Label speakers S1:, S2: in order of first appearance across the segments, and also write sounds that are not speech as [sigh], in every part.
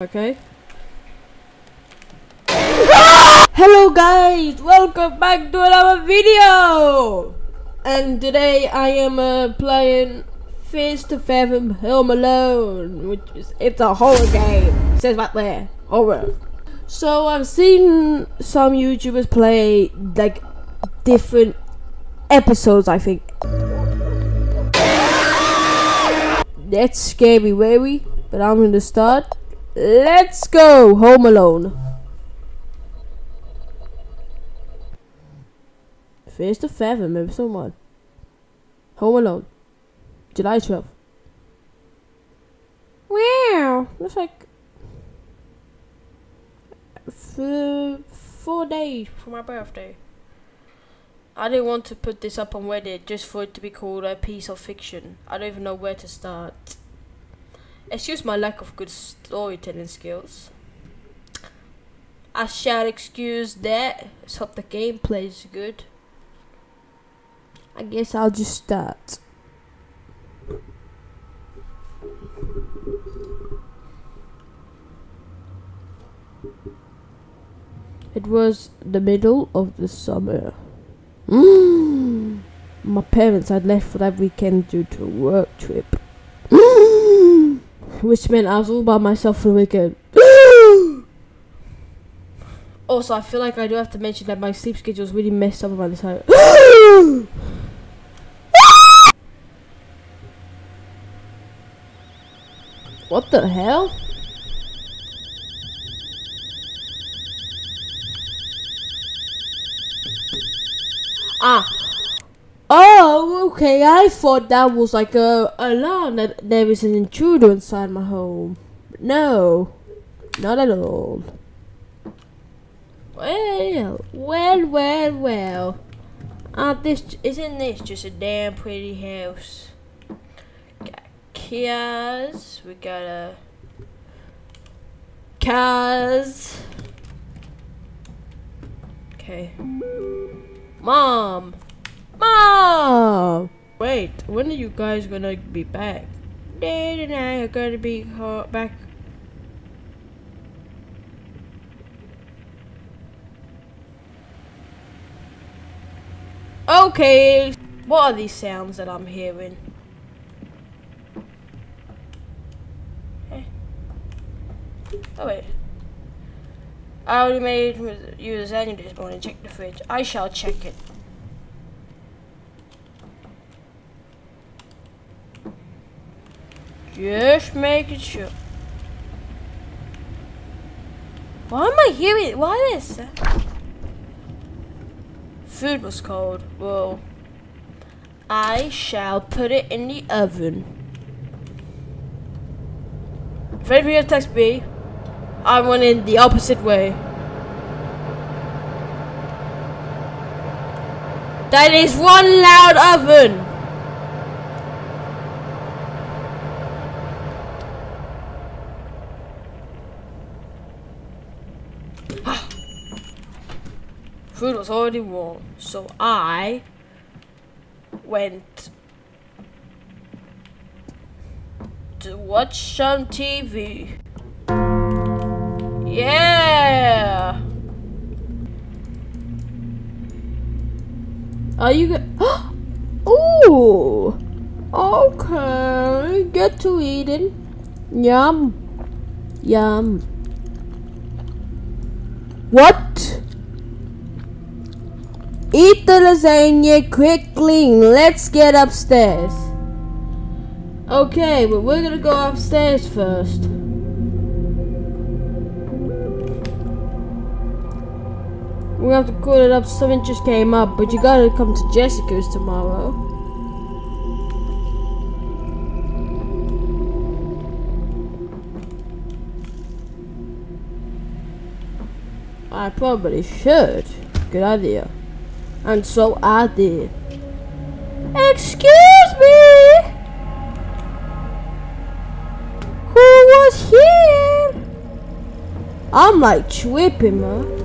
S1: Okay. Hello guys, welcome back to another video! And today I am uh, playing Fears to Fathom Home Alone, which is, it's a horror game. It says right there, horror. So I've seen some YouTubers play like different episodes I think. That's scary wary, but I'm gonna start. Let's go! Home Alone. Fears of Fathom, episode 1. Home Alone. July 12th. Wow! Looks like. Four days for my birthday. I didn't want to put this up on Reddit just for it to be called a piece of fiction. I don't even know where to start. Excuse my lack of good storytelling skills. I shall excuse that. Let's hope the gameplay is good. I guess I'll just start. It was the middle of the summer. Mm. [gasps] My parents had left for that weekend due to a work trip. Which meant I was all by myself for the weekend. [gasps] also, I feel like I do have to mention that my sleep schedule is really messed up around this time. [gasps] what the hell? Ah. Okay. I thought that was like a alarm that there is an intruder inside my home. No, not at all. Well, well, well, well. Uh, this isn't this just a damn pretty house? Got cars. We got a cars. Okay. Mom. Mom. Wait, when are you guys gonna be back? Dad and I are gonna be back. Okay. What are these sounds that I'm hearing? Eh. Oh wait. I already made you lasagna this morning. Check the fridge. I shall check it. Just making sure. Why am I hearing? Why is Food was cold. Well, I shall put it in the oven. If anybody text me, I went in the opposite way. That is one loud oven. Food was already warm, so I went to watch some TV. Yeah. Are you good? [gasps] Ooh. Okay. Get to eating. Yum. Yum. What? Eat the lasagna quickly. Let's get upstairs. Okay, but we're gonna go upstairs first. We have to call it up. Something just came up, but you gotta come to Jessica's tomorrow. I probably should. Good idea. And so I did. Excuse me! Who was here? I'm like tripping, man.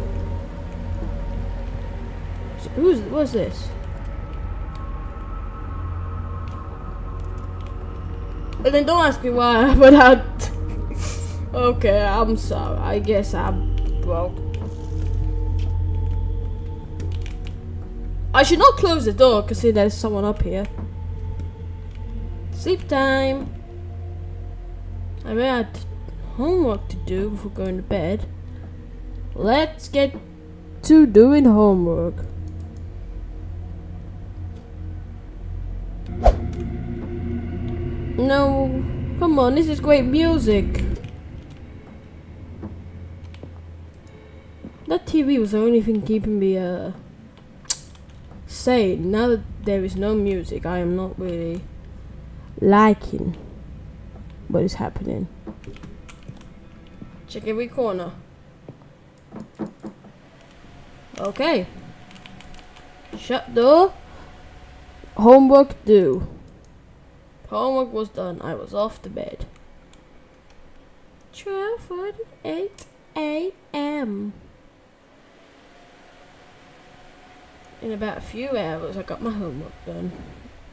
S1: Who's what's this? And then don't ask me why [laughs] but I [laughs] Okay, I'm sorry. I guess I'm broke. I should not close the door because see there's someone up here. Sleep time. I may have homework to do before going to bed. Let's get to doing homework. No, come on, this is great music. That TV was the only thing keeping me uh sane. Now that there is no music, I am not really liking what is happening. Check every corner. Okay. Shut door. Homework due. Homework was done. I was off to bed. 12.48 a.m. In about a few hours, I got my homework done.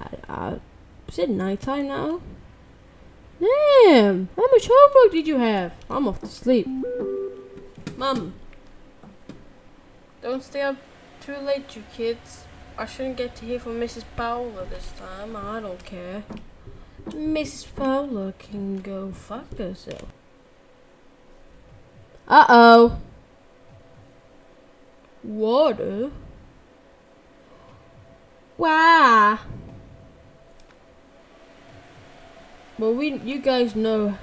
S1: I, I, is it night time now? Damn! How much homework did you have? I'm off to sleep. Mum, don't stay up too late, you kids. I shouldn't get to hear from Mrs. Paula this time. I don't care. Mrs. Paula can go fuck herself. Uh oh. Water? Wow. Well, we, you guys know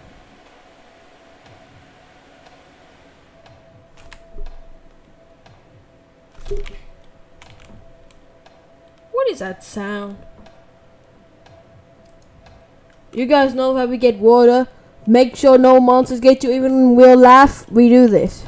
S1: What is that sound? You guys know how we get water. Make sure no monsters get you even when we'll laugh. We do this.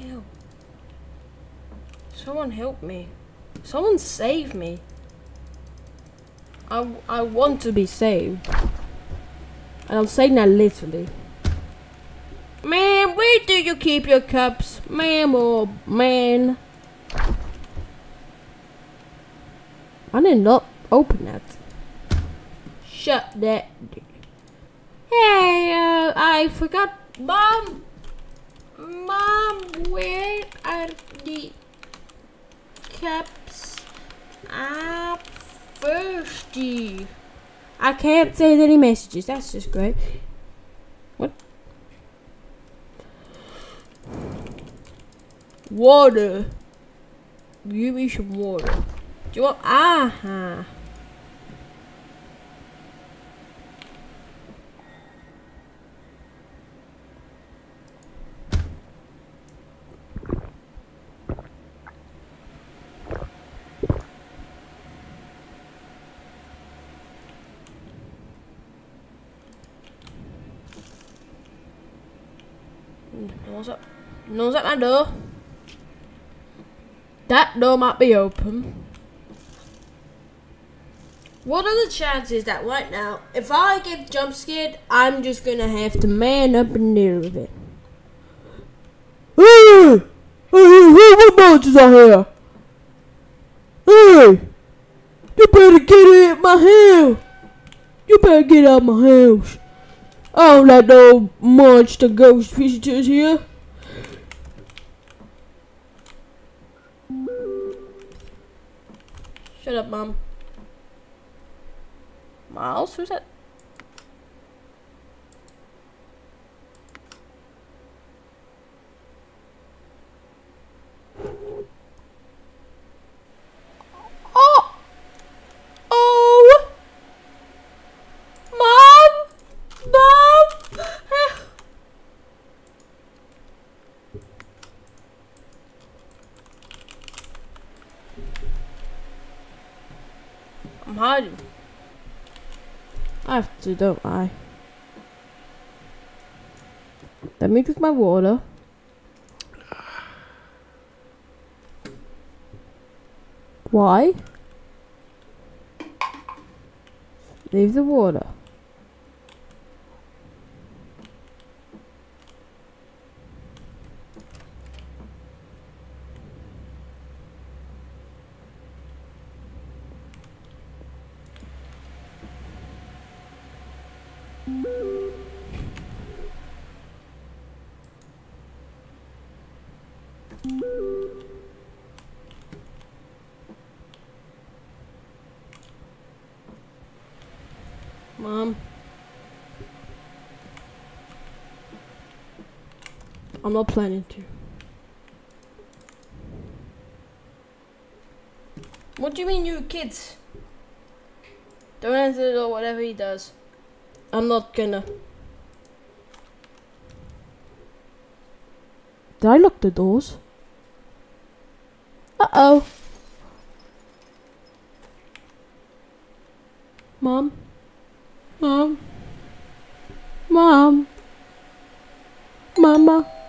S1: Hell? Someone help me. Someone save me. I, I want to be saved. And I'm saying that literally. Man, where do you keep your cups? Ma'am or man? I did not open that. Shut that. Hey, uh, I forgot. Mom! Mom, where are the caps? I'm thirsty. I can't send any messages. That's just great. What? Water. Give me some water. Do you want? Ah. Uh -huh. No one's at, no my door. That door might be open. What are the chances that right now, if I get jump scared, I'm just gonna have to man up and deal with it? Hey! Hey, what monsters are here? Hey! You better get out of my house! You better get out of my house! I don't like no monster ghost visitors here. Shut up, Mom. Miles? Who's that? do, don't I? Let me drink my water. Why? Leave the water. I'm not planning to. What do you mean you kids? Don't answer or whatever he does. I'm not gonna. Did I lock the doors? Uh oh. Mom? Mom? Mom? Mama?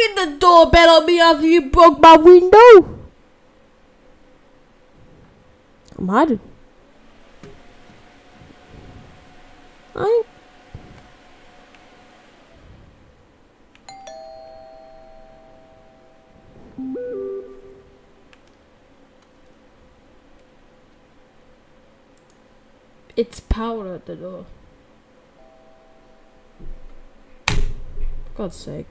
S1: Ring the doorbell on me after you broke my window! I'm hiding. I It's power at the door. God's sake.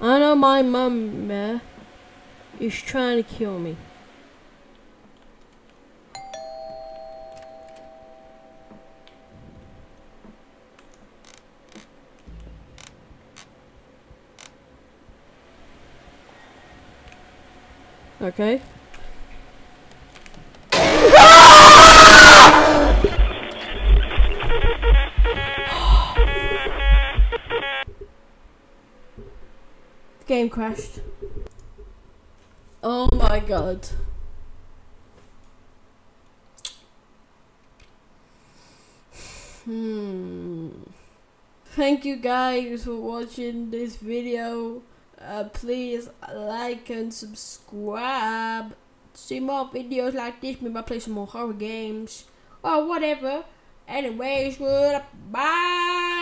S1: I know my mum is trying to kill me. Okay. Crashed. Oh my god. Hmm. Thank you guys for watching this video. Uh, please like and subscribe. See more videos like this. Maybe I play some more horror games or whatever. Anyways. Bye.